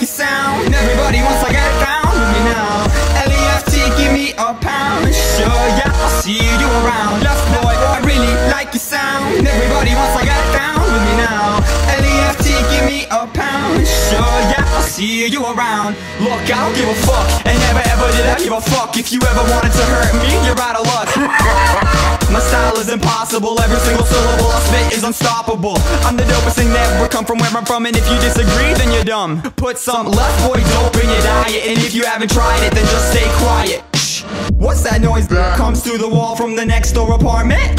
your sound. Everybody wants to get down with me now. LEFT, give me a pound. Sure, yeah, I'll see you around. Left boy, I really like your sound. Everybody wants to get down with me now. LEFT, give me a pound. Sure, yeah, I'll see you around. Look, I don't give a fuck, and never ever did I give a fuck. If you ever wanted to hurt me, you're out of luck. My style is impossible, every single syllable I spit is unstoppable. I'm the dopest thing that ever come from where I'm from, and if you disagree, then you're dumb. Put some left boy dope in your diet, and if you haven't tried it, then just stay quiet. Shh. What's that noise that comes through the wall from the next door apartment?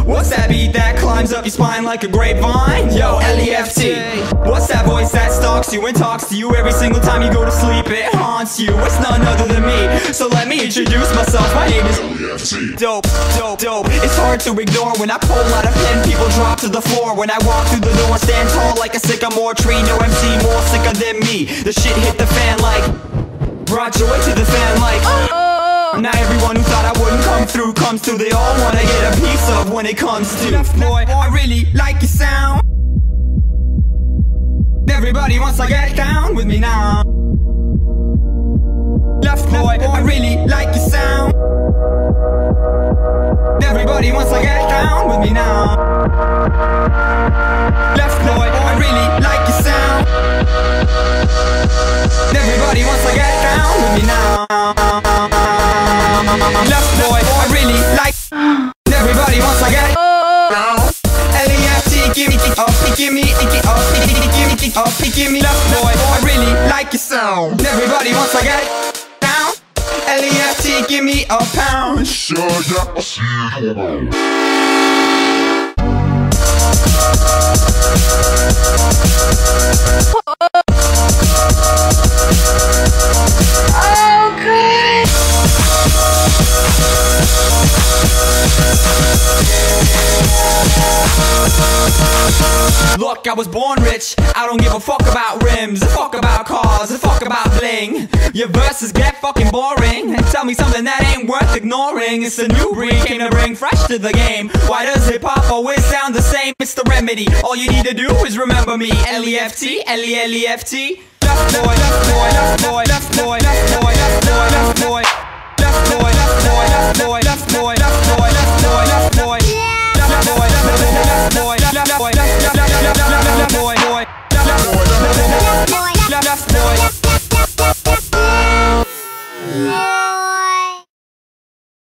LEFT. What's that beat that climbs up your spine like a grapevine? Yo, LEFT. What's that voice that stalks you and talks to you every single time you go to sleep? It haunts you. It's none other than me. So let me introduce myself. My name is L-E-F-T Dope, dope, dope. It's hard to ignore when I pull out a pen. People drop to the floor when I walk through the door. Stand tall like a sycamore tree. No MC more sicker than me. The shit hit the fan like brought joy to the fan like. Now everyone who thought I wouldn't come through comes through. They all wanna get a piece of when it comes to. Left boy, I really like your sound. Everybody wants to get down with me now. Left boy, I really like your sound. Give me, oh, give me, oh, give me, left boy, I really like your sound. Everybody wants to get down. LEFT, give me a pound. Sure, yeah, I'll see you. Oh, Look, I was born rich. I don't give a fuck about rims, a fuck about cars, a fuck about bling. Your verses get fucking boring. Tell me something that ain't worth ignoring. It's a new breed, came to bring fresh to the game. Why does hip hop always sound the same? It's the remedy. All you need to do is remember me. L E F T, L E L E F T. Left boy, left boy, left boy, left boy, left boy, left boy.